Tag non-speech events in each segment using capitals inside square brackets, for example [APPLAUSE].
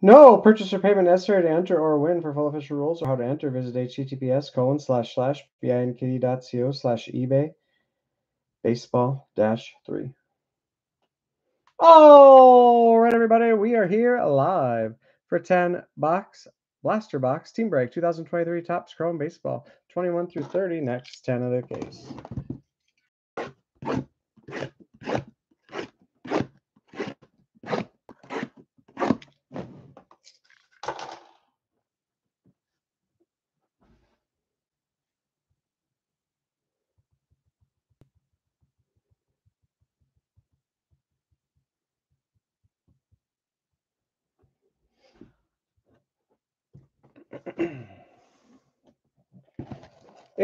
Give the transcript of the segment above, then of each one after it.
No purchase or payment necessary to enter or win. For full official rules or how to enter, visit https colon slash slash binkitty.co slash ebay baseball dash three. All right, everybody, we are here live for 10 box blaster box team break 2023 Topps Chrome Baseball 21 through 30. Next 10 of the case.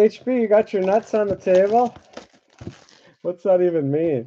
HB, you got your nuts on the table? What's that even mean?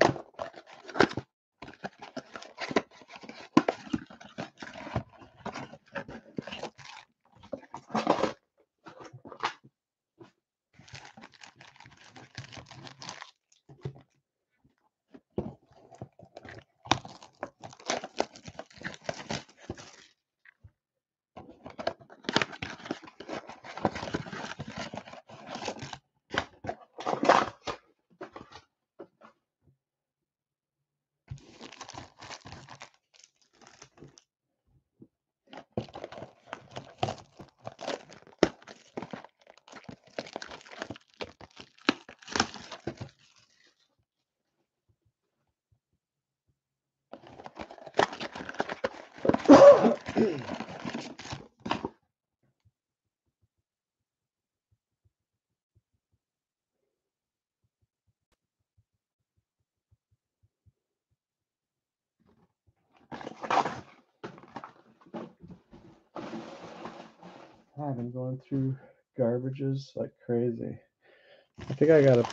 I've been going through garbages like crazy. I think I gotta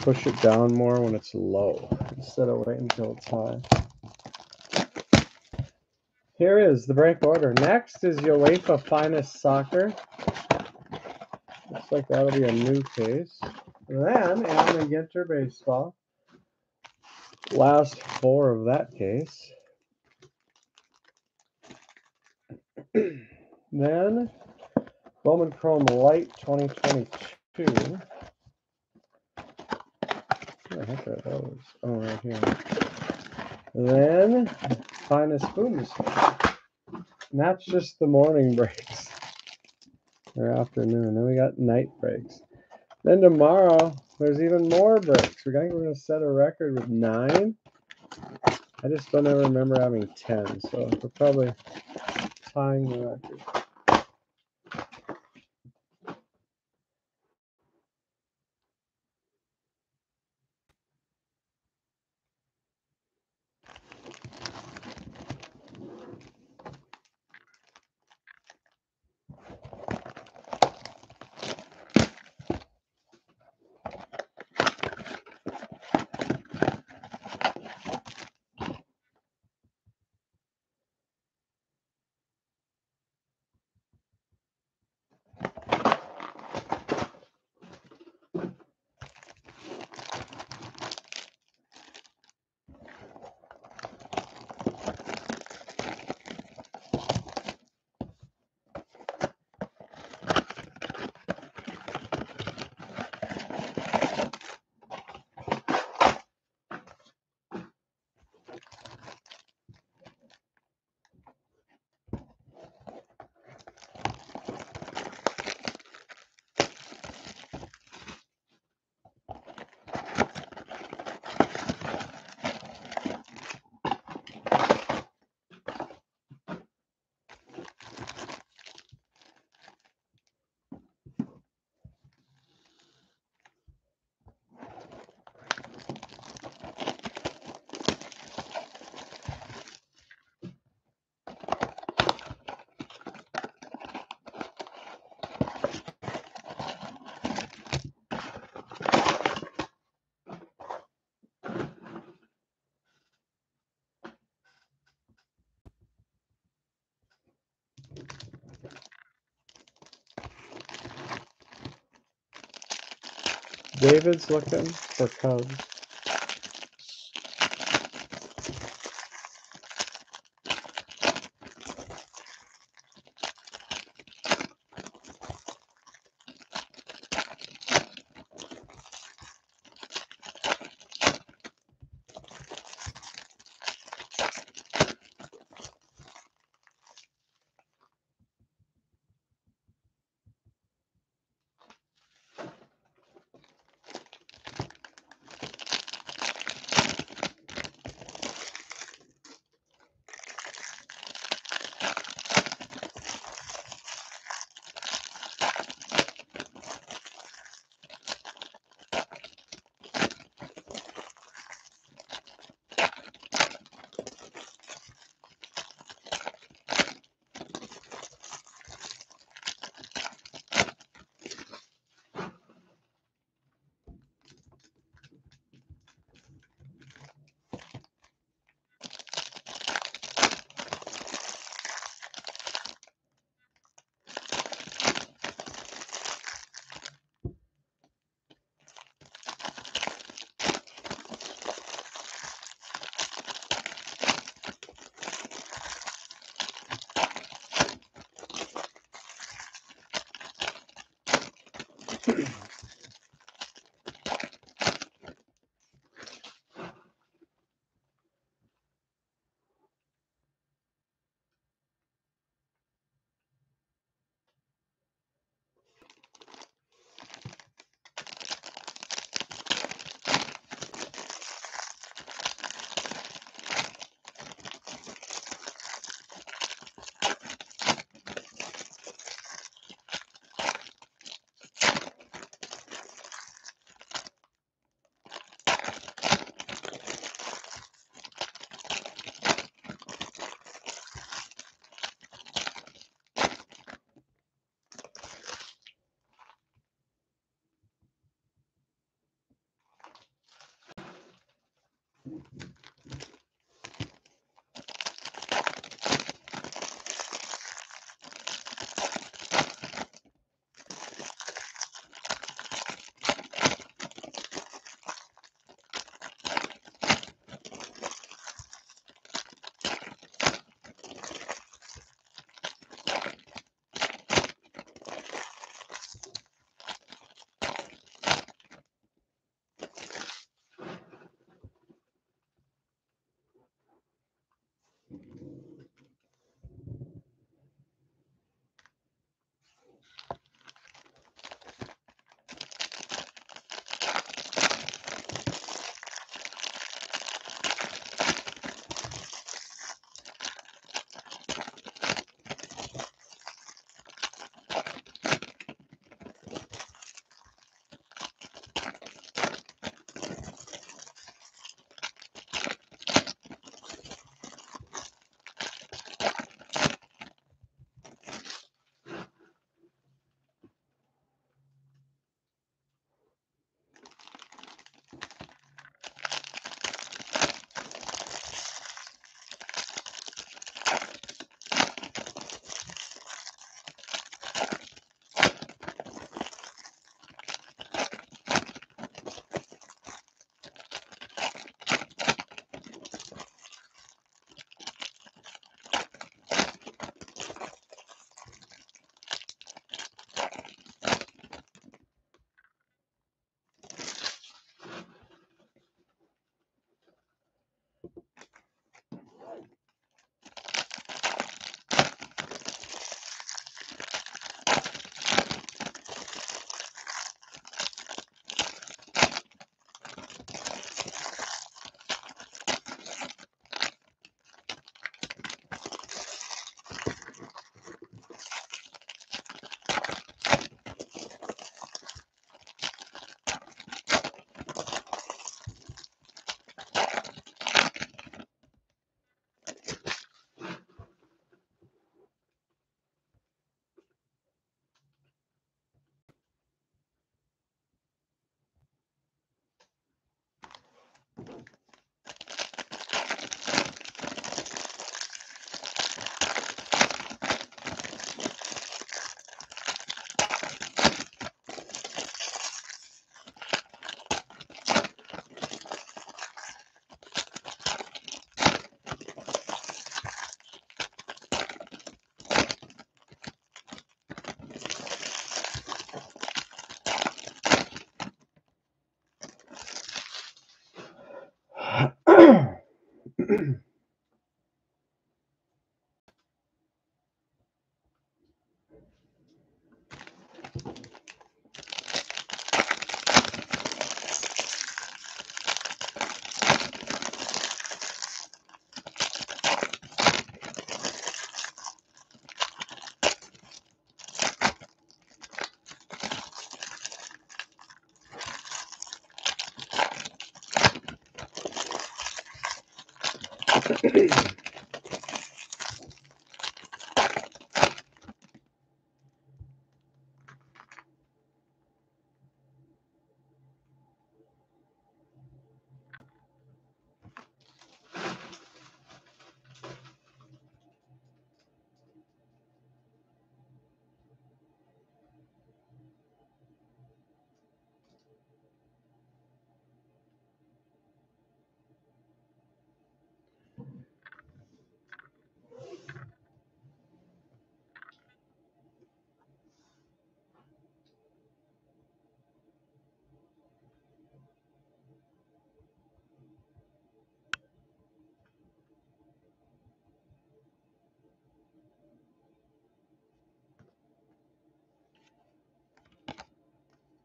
push it down more when it's low instead of waiting until it's high. Here is the break order. Next is UEFA Finest Soccer. Looks like that'll be a new case. Then Allen Ginter Baseball. Last four of that case. [CLEARS THROAT] then Bowman Chrome Light 2022. Where the heck are those? Oh, right here. Then Finest Booms. And that's just the morning [LAUGHS] breaks or afternoon. Then we got night breaks. Then tomorrow, there's even more breaks. We're going to set a record with nine. I just don't ever remember having 10, so we're probably tying the record. David's looking for Cubs.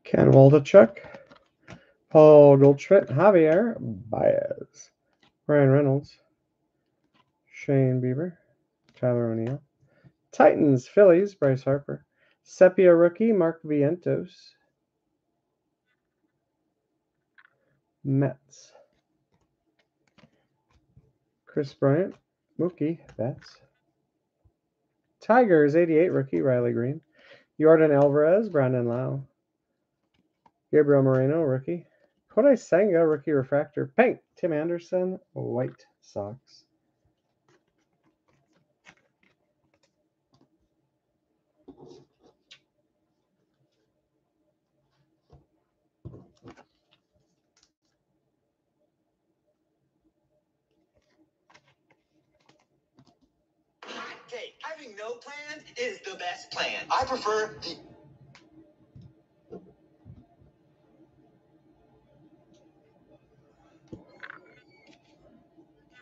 Ken Waldichuk, Paul Goldschmidt, Javier Baez, Bryan Reynolds, Shane Bieber, Tyler O'Neill, Titans, Phillies, Bryce Harper, Sepia rookie, Mark Vientos, Mets, Kris Bryant, Mookie Betts, Tigers, 88 rookie, Riley Greene, Yordan Alvarez, Brandon Lowe, Gabriel Moreno, rookie. Kodai Senga, rookie refractor. Pink, Tim Anderson, White Sox. Hey, having no plan is the best plan. I prefer the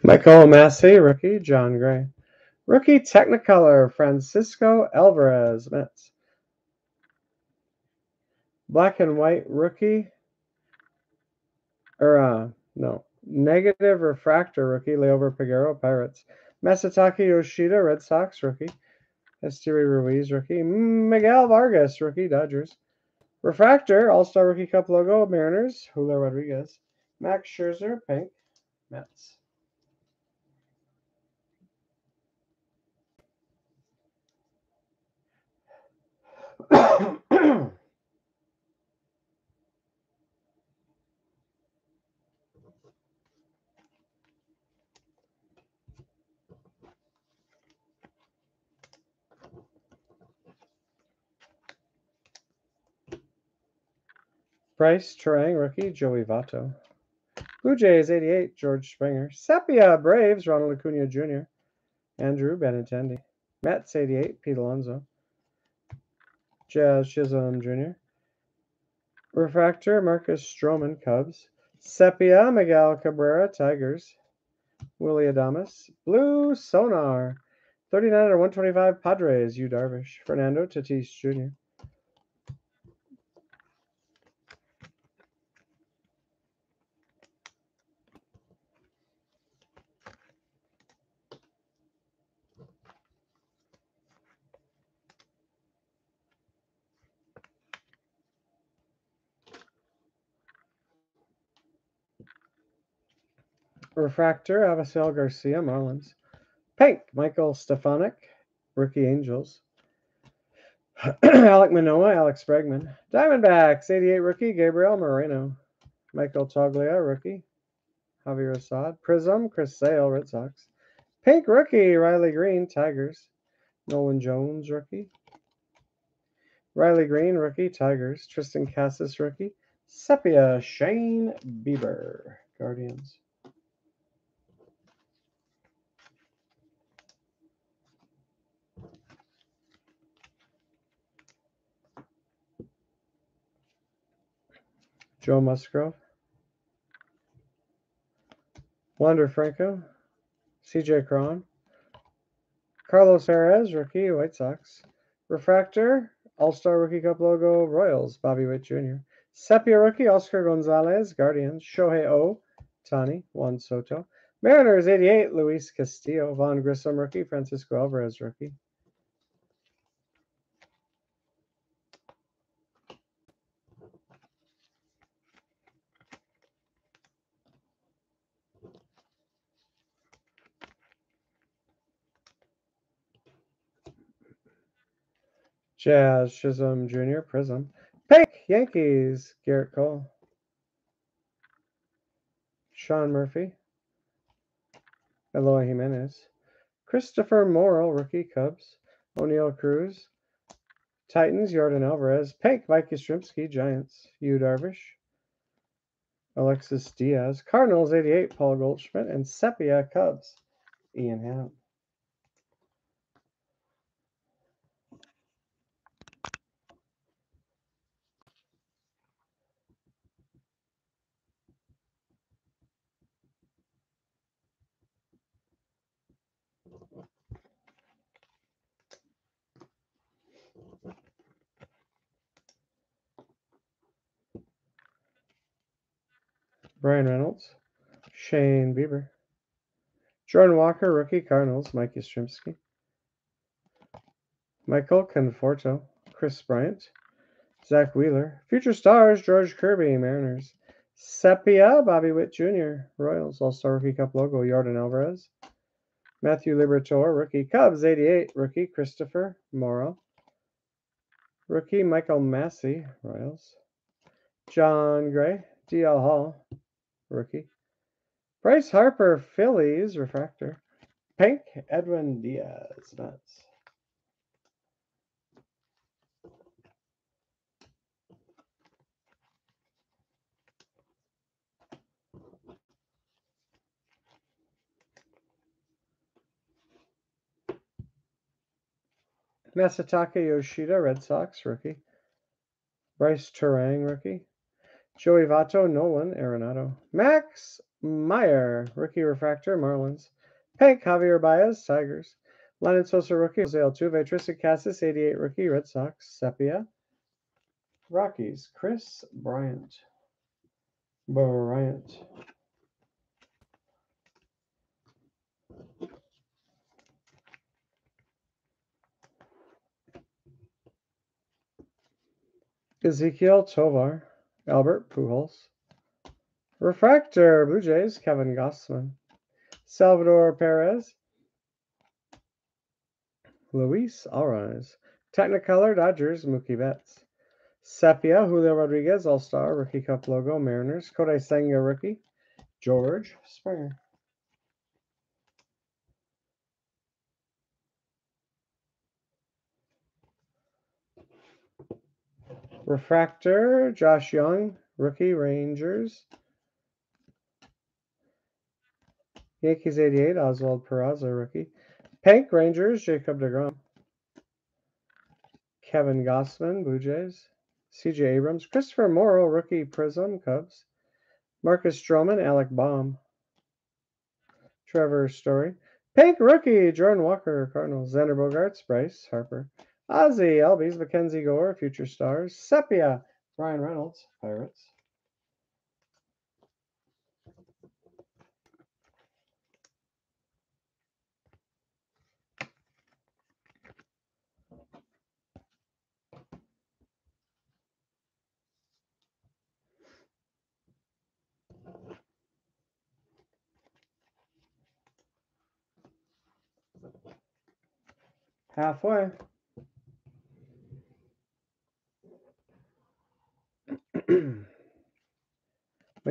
Michael Massey, rookie. Jon Gray. Rookie Technicolor, Francisco Alvarez, Mets. Black and white rookie. Or, uh, no. Negative refractor rookie, Liover Peguero, Pirates. Masataka Yoshida, Red Sox, rookie. Esteury Ruiz, rookie. Miguel Vargas, rookie, Dodgers. Refractor, All Star Rookie Cup logo, Mariners. Julio Rodriguez. Max Scherzer, pink, Mets. [CLEARS THROAT] Brice Turang, rookie, Joey Votto. Blue Jays, 88, George Springer. Sepia, Braves, Ronald Acuna Jr. Andrew Benintendi. Mets, 88, Pete Alonso. Jazz Chisholm Jr. Refractor, Marcus Stroman, Cubs. Sepia, Miguel Cabrera, Tigers. Willy Adames. Blue Sonar. 39 or 125, Padres, Yu Darvish. Fernando Tatis Jr. Refractor, Avisail Garcia, Marlins. Pink, Michael Stefanic, Rookie Angels. [CLEARS THROAT] Alek Manoah, Alex Bregman. Diamondbacks, 88 rookie, Gabriel Moreno. Michael Toglia, rookie. Javier Assad. Prism, Chris Sale, Red Sox. Pink rookie, Riley Greene, Tigers. Nolan Jones, rookie. Riley Greene, rookie, Tigers. Triston Casas, rookie. Sepia, Shane Bieber, Guardians. Joe Musgrove. Wander Franco. CJ Cron. Carlos Perez, rookie, White Sox. Refractor, All Star Rookie Cup logo, Royals, Bobby Witt Jr. Sepia rookie, Oscar Gonzalez, Guardians. Shohei O, Tani, Juan Soto. Mariners, 88, Luis Castillo. Vaughn Grissom, rookie. Francisco Alvarez, rookie. Jazz Chisholm Jr. Prism. Pink Yankees Gerrit Cole. Sean Murphy. Eloy Jimenez. Christopher Morel, rookie Cubs. Oneil Cruz. Titans, Yordan Alvarez. Pink, Mike Yastrzemski, Giants. Yu Darvish. Alexis Diaz. Cardinals, 88, Paul Goldschmidt. And Sepia, Cubs. Ian Happ. Bryan Reynolds, Shane Bieber, Jordan Walker, rookie Cardinals, Mike Yastrzemski, Michael Conforto, Kris Bryant, Zack Wheeler, Future Stars, George Kirby, Mariners, Sepia, Bobby Witt Jr., Royals, All Star Rookie Cup logo, Yordan Alvarez, Matthew Liberatore, rookie Cubs, 88, rookie Christopher Morel, rookie Michael Massey, Royals, Jon Gray, DL Hall, rookie. Bryce Harper, Phillies, refractor. Pink, Edwin Diaz, Mets. Masataka Yoshida, Red Sox, rookie. Brice Turang, rookie. Joey Votto, Nolan, Arenado. Max Meyer, rookie refractor, Marlins. Pink, Javier Baez, Tigers. Lenyn Sosa, rookie, Jose Altuve, Triston Casas, 88, rookie, Red Sox. Sepia. Rockies, Kris Bryant. Bryant. Ezequiel Tovar, Albert Pujols. Refractor, Blue Jays, Kevin Gausman. Salvador Perez. Luis Alvarez. Technicolor, Dodgers, Mookie Betts. Sepia, Julio Rodriguez, All Star, Rookie Cup logo, Mariners. Kodai Senga, rookie. George Springer. Refractor, Josh Jung, rookie, Rangers. Yankees 88, Oswald Peraza, rookie. Pink, Rangers, Jacob DeGrom. Kevin Gausman, Blue Jays. CJ Abrams, Christopher Morel, rookie, Prism, Cubs. Marcus Stroman, Alec Bohm. Trevor Story. Pink, rookie, Jordan Walker, Cardinals. Xander Bogaerts, Bryce Harper. Ozzie, Albies, Mackenzie Gore, Future Stars. Sepia, Bryan Reynolds, Pirates. Halfway.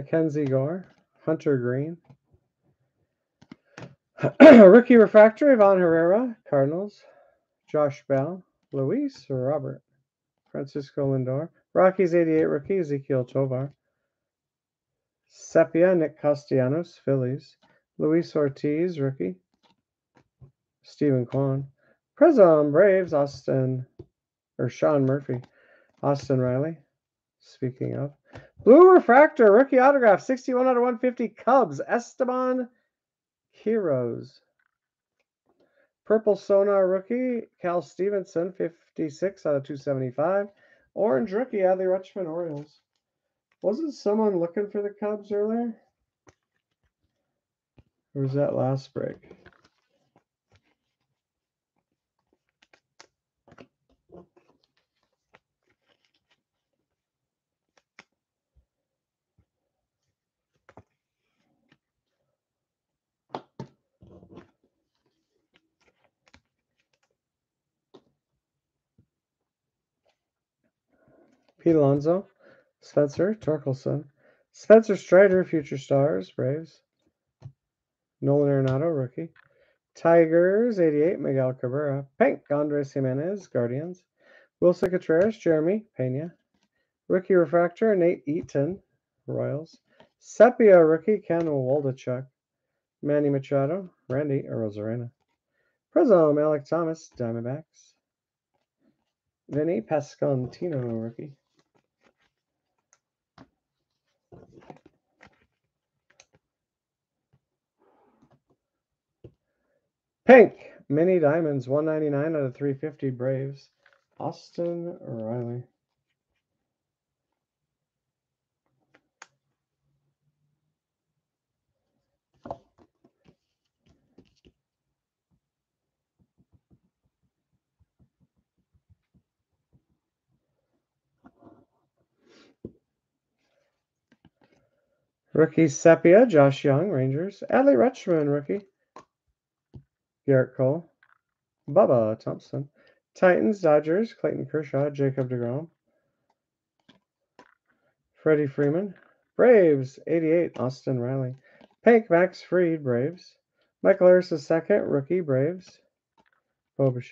Mackenzie Gore, Hunter Greene. [CLEARS THROAT] Rookie Refractory, Ivan Herrera, Cardinals. Josh Bell, Luis Robert, Francisco Lindor. Rockies 88 rookie, Ezequiel Tovar. Sepia, Nick Castellanos, Phillies. Luis Ortiz, rookie. Steven Kwan. Prism, Braves, Austin, or Sean Murphy. Austin Riley. Speaking of. Blue Refractor, rookie autograph, 61 out of 150 Cubs, Esteban Heroes. Purple Sonar rookie, Cal Stevenson, 56 out of 275. Orange rookie, Adley Rutschman, Orioles. Wasn't someone looking for the Cubs earlier? Or was that last break? Pete Alonso, Spencer Torkelson, Spencer Strider, Future Stars, Braves. Nolan Arenado, rookie. Tigers, 88, Miguel Cabrera. Pink, Andres Gimenez, Guardians. Willson Contreras, Jeremy Pena. Rookie Refractor, Nate Eaton, Royals. Sepia, rookie, Ken Waldichuk. Manny Machado, Randy Arozarena. Prism, Alek Thomas, Diamondbacks. Vinnie Pasquantino, rookie. Pink, mini diamonds, 199 out of 350 Braves. Austin Riley. Rookie Sepia, Josh Jung, Rangers. Adley Rutschman, rookie. Gerrit Cole. Bubba Thompson. Titans, Dodgers, Clayton Kershaw, Jacob DeGrom. Freddie Freeman. Braves, 88, Austin Riley. Pink, Max Fried, Braves. Michael Harris is second, rookie, Braves. Boba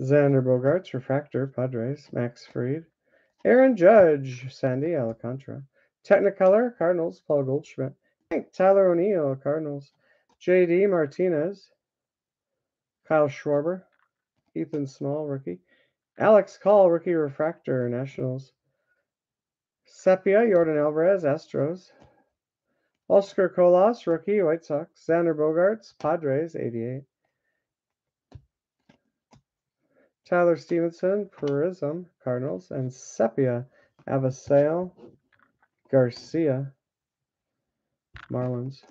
Xander Bogaerts, Refractor, Padres, Max Fried. Aaron Judge, Sandy Alcantara. Technicolor, Cardinals, Paul Goldschmidt. Tyler O'Neill, Cardinals. JD Martinez. Kyle Schwarber. Ethan Small, rookie. Alex Call, rookie refractor, Nationals. Sepia, Yordan Alvarez, Astros. Oscar Colas, rookie, White Sox. Xander Bogaerts, Padres, 88. Tyler Stephenson, Prism, Cardinals, and Sepia Avisail Garcia, Marlins.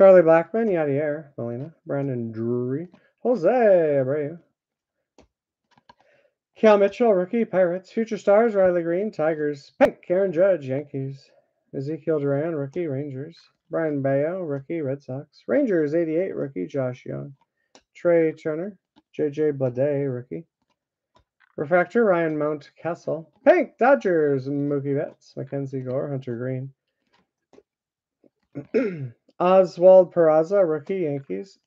Charlie Blackmon, Yadier, Molina, Brandon Drury, Jose Abreu. Cal Mitchell, rookie, Pirates. Future Stars, Riley Greene, Tigers. Pink, Aaron Judge, Yankees. Ezequiel Duran, rookie, Rangers. Brayan Bello, rookie, Red Sox. Rangers, 88, rookie, Josh Jung. Trea Turner, JJ Bleday, rookie. Refractor, Ryan Mountcastle. Pink, Dodgers, Mookie Betts, Mackenzie Gore, Hunter Greene. [CLEARS THROAT] Oswald Peraza, rookie Yankees.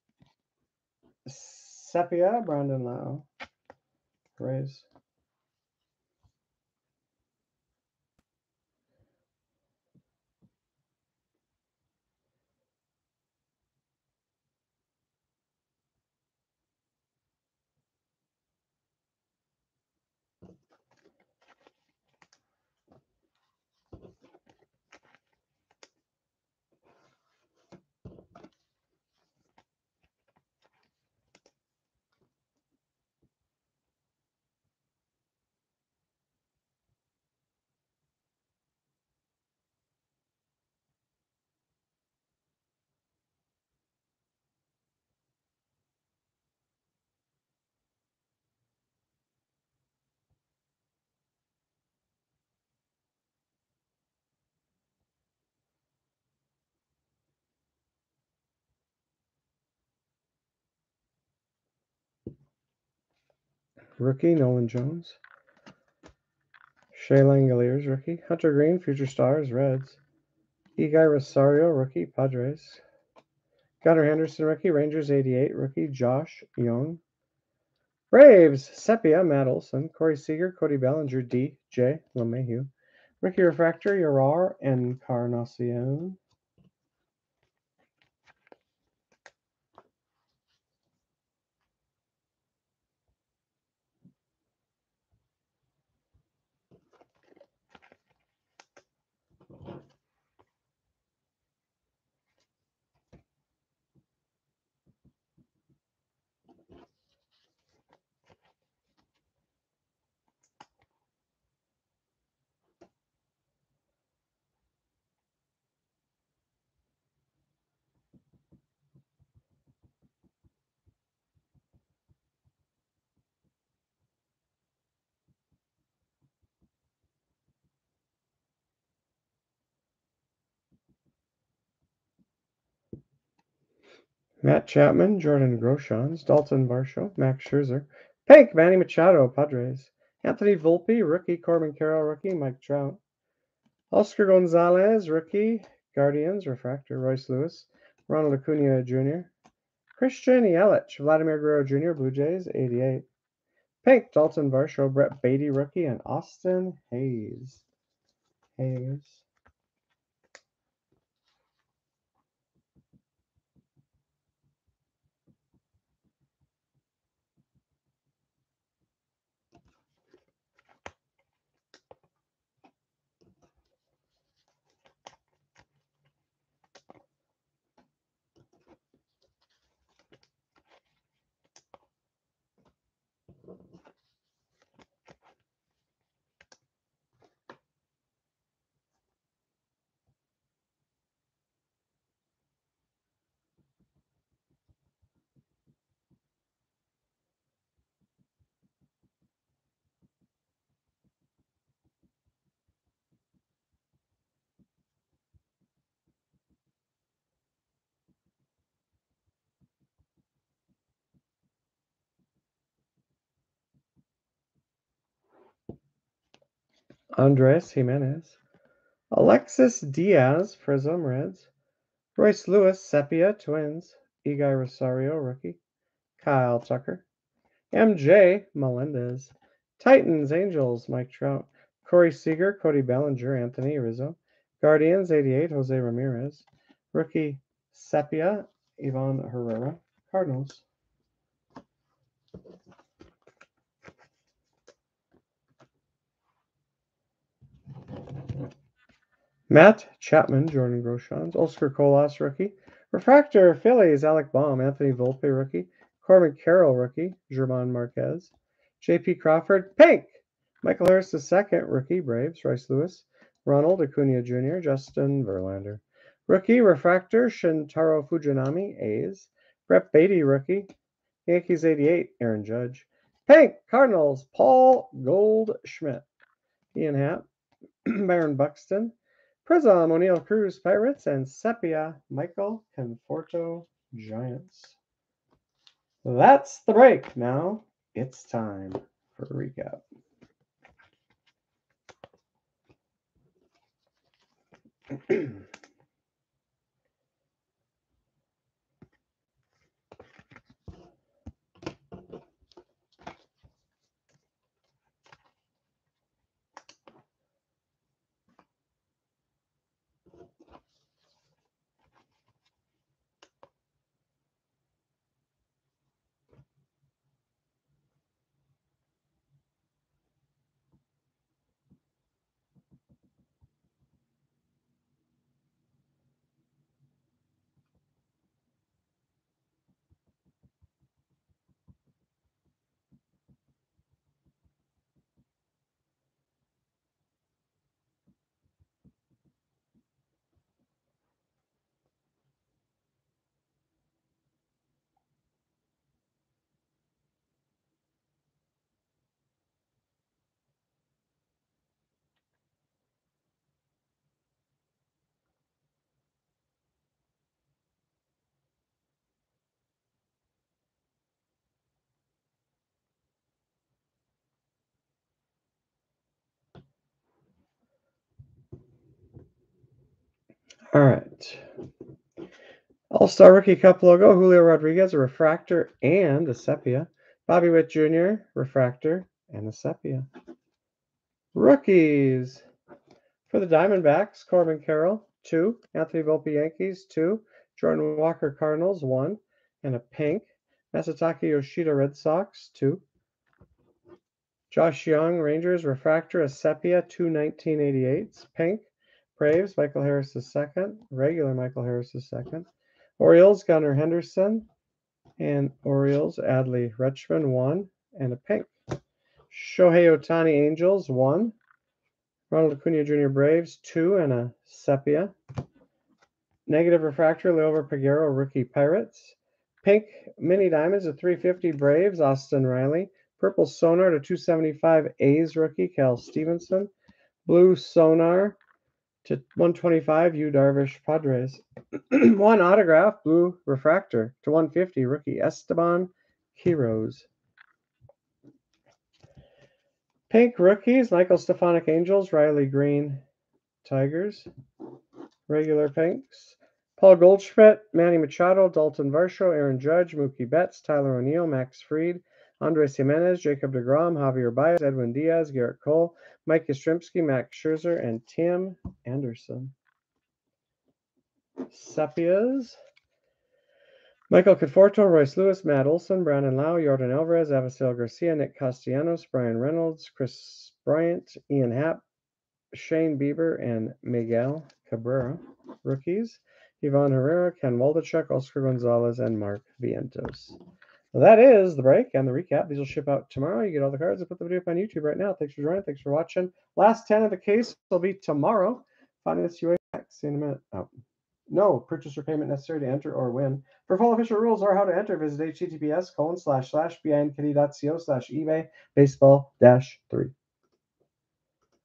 Sepia, Brandon Lowe. Rays. Rookie, Nolan Jones. Shea Langeliers, rookie. Hunter Greene, Future Stars, Reds. Eguy Rosario, rookie, Padres. Gunnar Henderson, rookie, Rangers, 88, rookie, Josh Jung. Braves, Sepia, Matt Olson, Corey Seager, Cody Bellinger, D, J, LeMahieu. Ricky Refractor, Yarar, Encarnacion. Matt Chapman, Jordan Groshans, Dalton Varsho, Max Scherzer, Pink, Manny Machado, Padres, Anthony Volpe, rookie, Corbin Carroll, rookie, Mike Trout, Oscar Gonzalez, rookie, Guardians, Refractor, Royce Lewis, Ronald Acuna Jr., Christian Yelich, Vladimir Guerrero Jr., Blue Jays, 88. Pink, Dalton Varsho, Brett Baty, rookie, and Austin Hayes. Hays. Andres Gimenez. Alexis Diaz, Prism Reds. Royce Lewis, Sepia, Twins. Eguy Rosario, rookie. Kyle Tucker. MJ Melendez. Titans, Angels, Mike Trout. Corey Seager, Cody Bellinger, Anthony Rizzo. Guardians, 88, Jose Ramirez. Rookie Sepia, Ivan Herrera. Cardinals. Matt Chapman, Jordan Groshans, Oscar Colas, rookie. Refractor, Phillies, Alec Bohm, Anthony Volpe, rookie. Corbin Carroll, rookie. German Marquez. JP Crawford, pink. Michael Harris II, rookie. Braves, Rice Lewis. Ronald Acuna Jr., Justin Verlander. Rookie, Refractor, Shintaro Fujinami, A's. Brett Baty, rookie. Yankees 88, Aaron Judge. Pink, Cardinals, Paul Goldschmidt. Ian Happ, [CLEARS THROAT] Byron Buxton. Prism, O'Neill Cruz, Pirates, and Sepia, Michael Conforto, Giants. That's the break. Now it's time for a recap. [CLEARS THROAT] All right. All Star Rookie Cup logo Julio Rodriguez, a refractor and a sepia. Bobby Witt Jr., refractor and a sepia. Rookies for the Diamondbacks Corbin Carroll, two. Anthony Volpe Yankees, two. Jordan Walker Cardinals, one. And a pink. Masataka Yoshida Red Sox, two. Josh Jung Rangers, refractor, a sepia, two 1988s, pink. Braves, Michael Harris II, regular Michael Harris II. Orioles, Gunnar Henderson, and Orioles, Adley Rutschman, one, and a pink. Shohei Ohtani Angels, one. Ronald Acuna Jr. Braves, two, and a sepia. Negative refractor, Liover Peguero, rookie Pirates. Pink mini diamonds, a 350 Braves, Austin Riley. Purple sonar to 275 A's rookie, Cal Stevenson. Blue sonar to 125 Yu Darvish Padres. [CLEARS THROAT] One autograph, blue refractor to 150 rookie Esteban Quiroz. Pink rookies, Michael Stefanic Angels, Riley Greene Tigers. Regular pinks. Paul Goldschmidt, Manny Machado, Dalton Varsho, Aaron Judge, Mookie Betts, Tyler O'Neill, Max Fried, Andres Gimenez, Jacob DeGrom, Javier Baez, Edwin Diaz, Gerrit Cole, Mike Yastrzemski, Max Scherzer, and Tim Anderson. Sepias. Michael Conforto, Royce Lewis, Matt Olson, Brandon Lowe, Yordan Alvarez, Avisail Garcia, Nick Castellanos, Bryan Reynolds, Kris Bryant, Ian Happ, Shane Bieber, and Miguel Cabrera. Rookies. Ivan Herrera, Ken Waldichuk, Oscar Gonzalez, and Mark Vientos. That is the break and the recap. These will ship out tomorrow. You get all the cards. I put the video up on YouTube right now. Thanks for joining. Thanks for watching. Last 10 of the case will be tomorrow. Finance UA. See you in a minute. Oh. No purchase or payment necessary to enter or win. For full official rules or how to enter, visit https colon slash slash slash eBay baseball dash three.